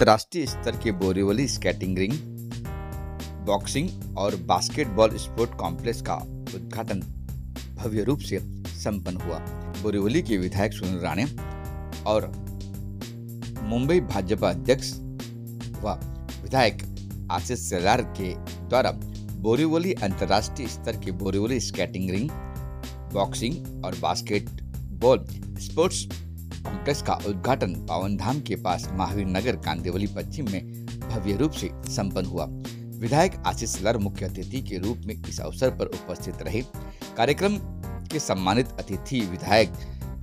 अंतर्राष्ट्रीय स्तर के बोरीवली स्केटिंग रिंग, बॉक्सिंग और बास्केटबॉल स्पोर्ट कॉम्प्लेक्स का उद्घाटन भव्य रूप से संपन्न हुआ। बोरीवली के विधायक सुनील राणे और मुंबई भाजपा अध्यक्ष व विधायक आशीष सेलार के द्वारा बोरीवली अंतर्राष्ट्रीय स्तर के बोरीवली स्केटिंग रिंग, बॉक्सिंग और बास्केटबॉल स्पोर्ट्स कॉम्प्लेक्स का उद्घाटन पावन धाम के पास महावीर नगर कांदेवली पश्चिम में भव्य रूप से संपन्न हुआ। विधायक आशीष लर मुख्य अतिथि के रूप में इस अवसर पर उपस्थित रहे। कार्यक्रम के सम्मानित अतिथि विधायक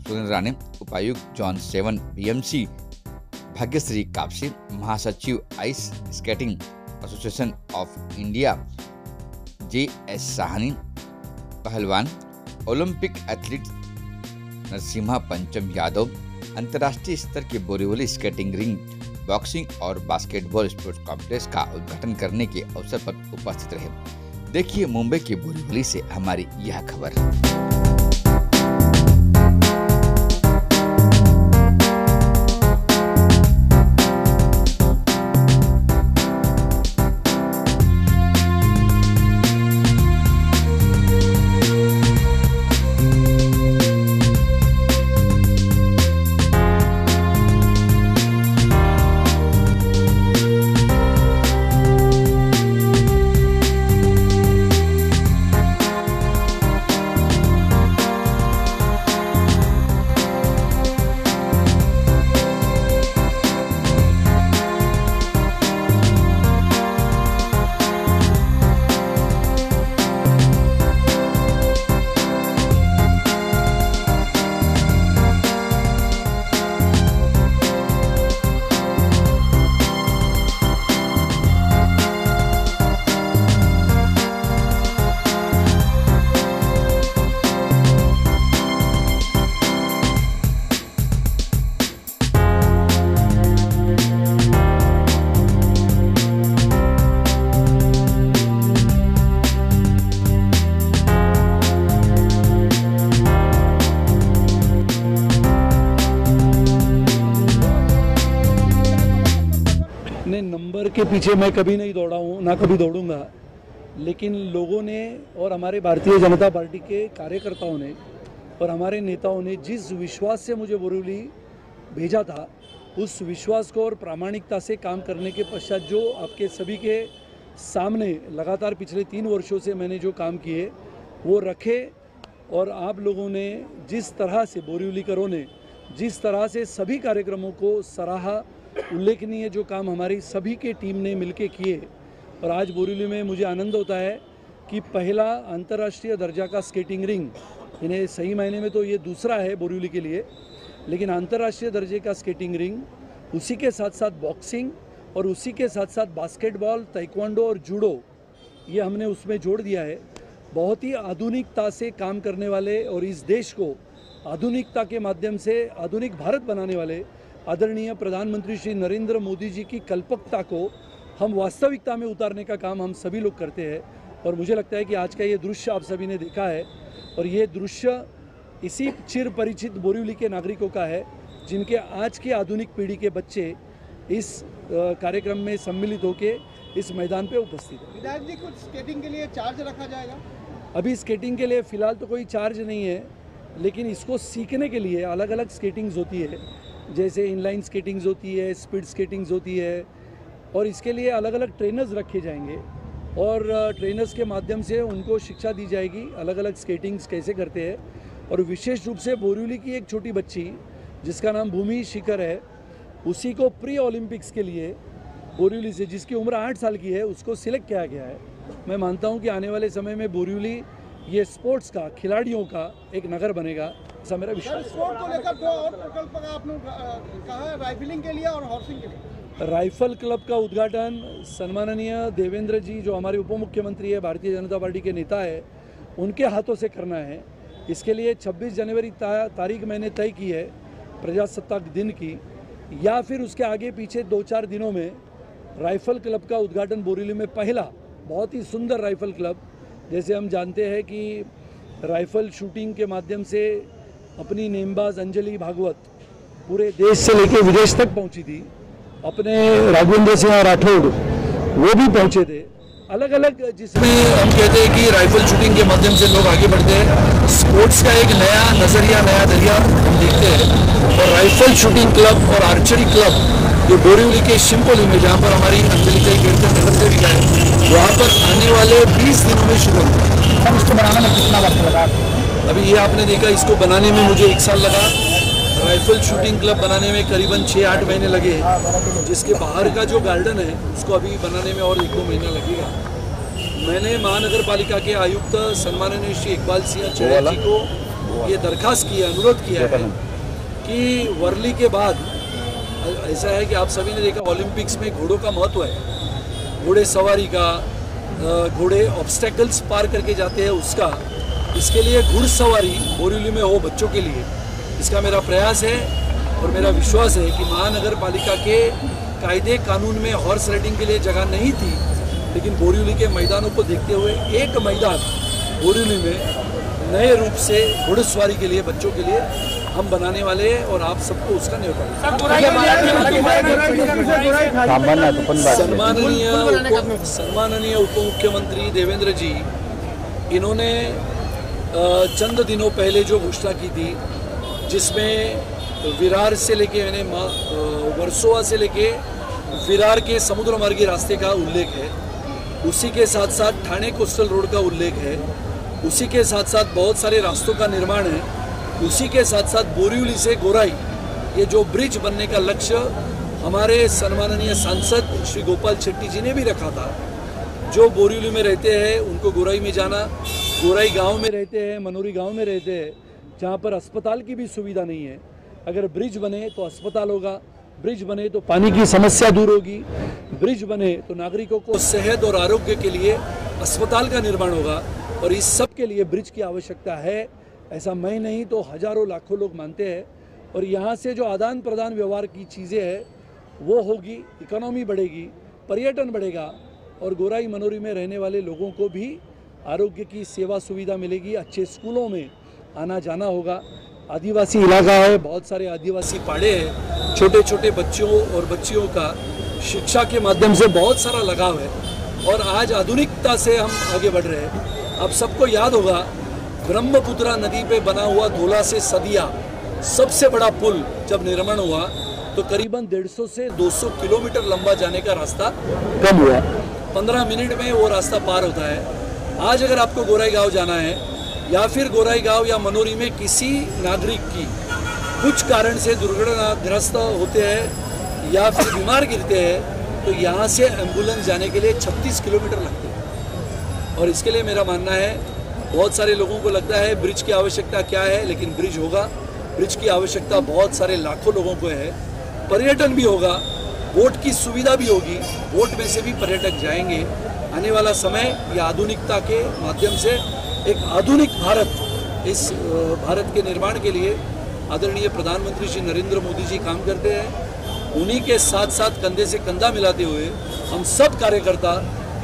सुरेंद्र राणे, उपायुक्त zone seven BMC Bhagyashree Kapsi, महासचिव ice skating association of India J S Sahni, पहलवान, ओलंपिक एथलीट नरसिम्हा पंचम यादव अंतर्राष्ट्रीय स्तर के बोरीवली स्केटिंग रिंग, बॉक्सिंग और बास्केटबॉल स्पोर्ट्स कॉम्प्लेक्स का उद्घाटन करने के अवसर पर उपस्थित रहे। देखिए मुंबई के बोरीवली से हमारी यह खबर। के पीछे मैं कभी नहीं दौड़ा हूँ, ना कभी दौड़ूँगा। लेकिन लोगों ने और हमारे भारतीय जनता पार्टी के कार्यकर्ताओं ने और हमारे नेताओं ने जिस विश्वास से मुझे बोरीवली भेजा था, उस विश्वास को और प्रामाणिकता से काम करने के पश्चात जो आपके सभी के सामने लगातार पिछले तीन वर्षों से मैंने जो काम किए, वो रखे और आप लोगों ने जिस तरह से बोरीवलीकरों ने, जिस तरह से सभी कार्यक्रमों को सराहा उल्लेखनीय जो काम हमारी सभी के टीम ने मिलके किए और आज बोरीवली में मुझे आनंद होता है कि पहला अंतर्राष्ट्रीय दर्जा का स्केटिंग रिंग, इन्हें सही मायने में तो ये दूसरा है बोरीवली के लिए, लेकिन अंतर्राष्ट्रीय दर्जे का स्केटिंग रिंग, उसी के साथ साथ बॉक्सिंग और उसी के साथ साथ बास्केटबॉल, ताइक्वांडो और जूडो, ये हमने उसमें जोड़ दिया है। बहुत ही आधुनिकता से काम करने वाले और इस देश को आधुनिकता के माध्यम से आधुनिक भारत बनाने वाले आदरणीय प्रधानमंत्री श्री नरेंद्र मोदी जी की कल्पकता को हम वास्तविकता में उतारने का काम हम सभी लोग करते हैं और मुझे लगता है कि आज का ये दृश्य आप सभी ने देखा है और ये दृश्य इसी चिर परिचित बोरीवली के नागरिकों का है जिनके आज की आधुनिक पीढ़ी के बच्चे इस कार्यक्रम में सम्मिलित होकर इस मैदान पे उपस्थित हैं। विधायक जी कुछ स्केटिंग के लिए चार्ज रखा जाएगा? अभी स्केटिंग के लिए फ़िलहाल तो कोई चार्ज नहीं है लेकिन इसको सीखने के लिए अलग अलग स्केटिंग्स होती है। जैसे इनलाइन स्केटिंग्स होती है स्पीड स्केटिंग्स होती है, और इसके लिए अलग अलग ट्रेनर्स रखे जाएँगे। और ट्रेनर्स के माध्यम से उनको शिक्षा दी जाएगी अलग अलग स्केटिंग्स कैसे करते हैं। और विशेष रूप से बोरीवली की एक छोटी बच्ची, जिसका नाम भूमि शिखर है, उसी को प्री ओलंपिक्स के लिए बोरीवली से, जिसकी उम्र आठ साल की है, उसको सिलेक्ट किया गया है। मैं मानता हूँ कि आने वाले समय में बोरीवली ये स्पोर्ट्स का, खिलाड़ियों का एक नगर बनेगा। ऐसा मेरा विश्वास को लेकर दो और प्रकल्प का आपने कहा है राइफलिंग के लिए और हॉर्सिंग के लिए। राइफल क्लब का उद्घाटन सम्माननीय देवेंद्र जी जो हमारे उप मुख्यमंत्री है भारतीय जनता पार्टी के नेता है उनके हाथों से करना है। इसके लिए 26 जनवरी ता, तारीख मैंने तय की है प्रजासत्ताक दिन की। या फिर उसके आगे पीछे दो चार दिनों में राइफल क्लब का उद्घाटन बोरीवली में पहला बहुत ही सुंदर राइफल क्लब। जैसे हम जानते हैं कि राइफल शूटिंग के माध्यम से अपनी नेमबाज अंजलि भागवत पूरे देश से लेकर विदेश तक पहुँची थी। अपने राघवेंद्र सिंह राठौड़, वो भी पहुँचे थे। अलग अलग जिसमें हम कहते हैं कि राइफल शूटिंग के माध्यम से लोग आगे बढ़ते हैं। स्पोर्ट्स का एक नया नज़रिया, नया दरिया हम देखते हैं। और राइफल शूटिंग क्लब और आर्चरी क्लब जो बोरीवली के शिम्पोली में, जहाँ पर हमारी अंजलि कई कीर्तन नगर से भी है, वहाँ पर आने वाले 20 दिनों में शुरू होगा। इसको बनाने में कितना वक्त लगा? अभी ये आपने देखा इसको बनाने में मुझे एक साल लगा। राइफल शूटिंग क्लब बनाने में करीबन छः आठ महीने लगे जिसके बाहर का जो गार्डन है उसको अभी बनाने में और एक दो महीना लगेगा। मैंने महानगर पालिका के आयुक्त सम्माननीय श्री इकबाल सिंह चौहान जी को ये दरखास्त किया अनुरोध किया है कि वर्ली के बाद ऐसा है कि आप सभी ने देखा ओलंपिक्स में घोड़ों का महत्व है। घोड़े सवारी का घोड़े ऑब्स्टेकल्स पार करके जाते हैं उसका इसके लिए घुड़सवारी बोरीवली में हो बच्चों के लिए। इसका मेरा प्रयास है और मेरा विश्वास है कि महानगर पालिका के कायदे कानून में हॉर्स राइडिंग के लिए जगह नहीं थी, लेकिन बोरीवली के मैदानों को देखते हुए एक मैदान बोरीवली में नए रूप से घुड़सवारी के लिए बच्चों के लिए हम बनाने वाले हैं और आप सबको उसका न्योता सम्माननीय सम्माननीय उप मुख्यमंत्री देवेंद्र जी, इन्होंने चंद दिनों पहले जो घोषणा की थी, जिसमें विरार से लेके, यानी वर्सोवा से लेके विरार के समुद्र मार्गी रास्ते का उल्लेख है। उसी के साथ साथ ठाणे कोस्टल रोड का उल्लेख है। उसी के साथ साथ बहुत सारे रास्तों का निर्माण है। उसी के साथ साथ बोरीवली से गोराई, ये जो ब्रिज बनने का लक्ष्य हमारे सम्माननीय सांसद श्री गोपाल शेट्टी जी ने भी रखा था। जो बोरीवली में रहते हैं, उनको गोराई में जाना गोराई गाँव में रहते हैं, मनोरी गाँव में रहते हैं, जहाँ पर अस्पताल की भी सुविधा नहीं है। अगर ब्रिज बने तो अस्पताल होगा, ब्रिज बने तो पानी की समस्या दूर होगी, ब्रिज बने तो नागरिकों को सेहत और आरोग्य के लिए अस्पताल का निर्माण होगा, और इस सब के लिए ब्रिज की आवश्यकता है। ऐसा मैं नहीं तो हज़ारों लाखों लोग मानते हैं, और यहाँ से जो आदान प्रदान व्यवहार की चीज़ें हैं, वो होगी, इकोनॉमी बढ़ेगी, पर्यटन बढ़ेगा, और गोराई, मनोरी में रहने वाले लोगों को भी आरोग्य की सेवा सुविधा मिलेगी, अच्छे स्कूलों में आना जाना होगा। आदिवासी इलाका है, बहुत सारे आदिवासी पाड़े हैं। छोटे छोटे बच्चों और बच्चियों का शिक्षा के माध्यम से बहुत सारा लगाव है। और आज आधुनिकता से हम आगे बढ़ रहे हैं। आप सबको याद होगा, ब्रह्मपुत्रा नदी पे बना हुआ धोला से सदिया, सबसे बड़ा पुल जब निर्माण हुआ तो करीबन 150 से 200 किलोमीटर लंबा जाने का रास्ता कम हुआ? 15 मिनट में वो रास्ता पार होता है। आज अगर आपको गोराई गाँव जाना है, या फिर गोराई गाँव या मनोरी में किसी नागरिक की कुछ कारण से दुर्घटनाग्रस्त होते हैं, या फिर बीमार गिरते हैं तो यहाँ से एंबुलेंस जाने के लिए 36 किलोमीटर लगते हैं। और इसके लिए मेरा मानना है, बहुत सारे लोगों को लगता है ब्रिज की आवश्यकता क्या है, लेकिन ब्रिज होगा। ब्रिज की आवश्यकता बहुत सारे लाखों लोगों को है। पर्यटन भी होगा वोट की सुविधा भी होगी। वोट में से भी पर्यटक जाएँगे। आने वाला समय ये आधुनिकता के माध्यम से एक आधुनिक भारत इस भारत के निर्माण के लिए आदरणीय प्रधानमंत्री श्री नरेंद्र मोदी जी काम करते हैं। उन्हीं के साथ साथ कंधे से कंधा मिलाते हुए हम सब कार्यकर्ता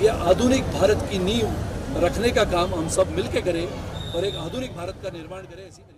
ये आधुनिक भारत की नींव रखने का काम हम सब मिलकर करें और एक आधुनिक भारत का निर्माण करें ऐसी